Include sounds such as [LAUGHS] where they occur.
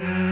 Mm-hmm. [LAUGHS]